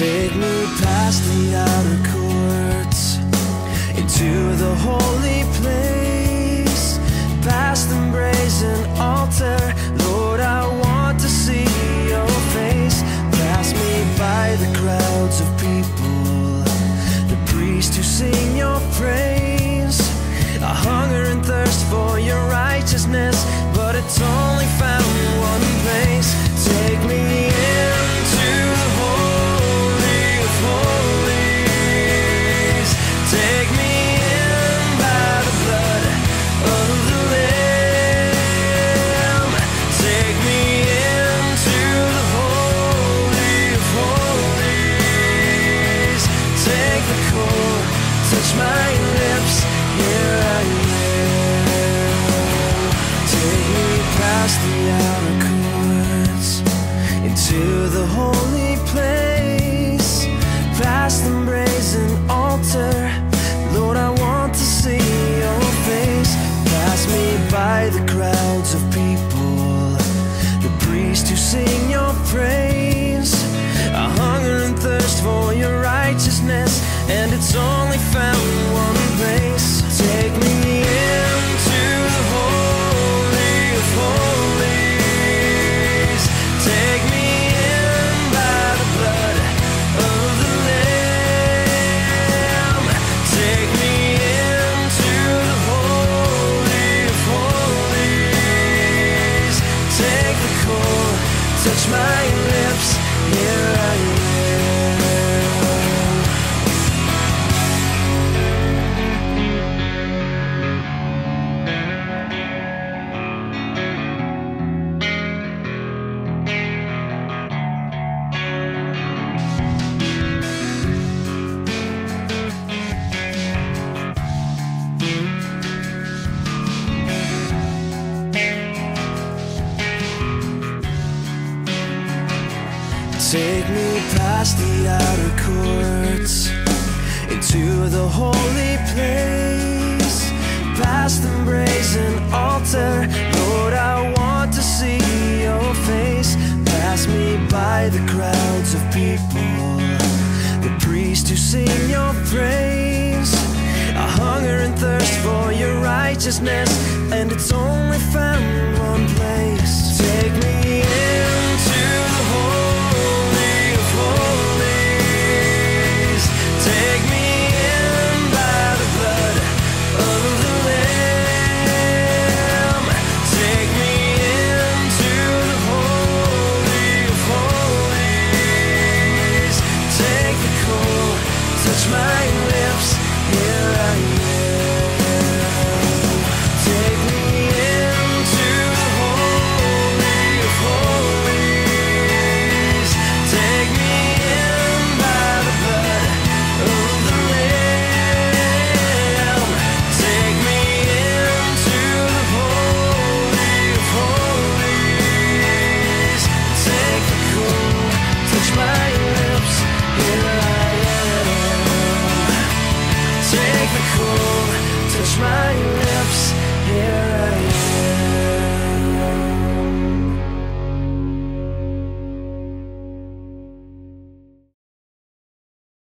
Take me past the outer courts into the holy place, past the brazen altar. Lord, I want to see your face. Pass me by the crowds of people, the priests who sing your praise. I hunger and thirst for your righteousness, but it's only found the outer courts into the holy place, past the brazen altar. Lord, I want to see your face. Pass me by the crowds of people, the priests who sing your praise. I hunger and thirst for your righteousness, and it's only found in one place. Take me into Take touch my lips. Here I am. Take me past the outer courts into the holy place, past the brazen altar. Lord, I want to see your face. Pass me by the crowds of people, the priests who sing your praise. I hunger and thirst for your righteousness, and it's only found one place. Touch my lips. Here I am. My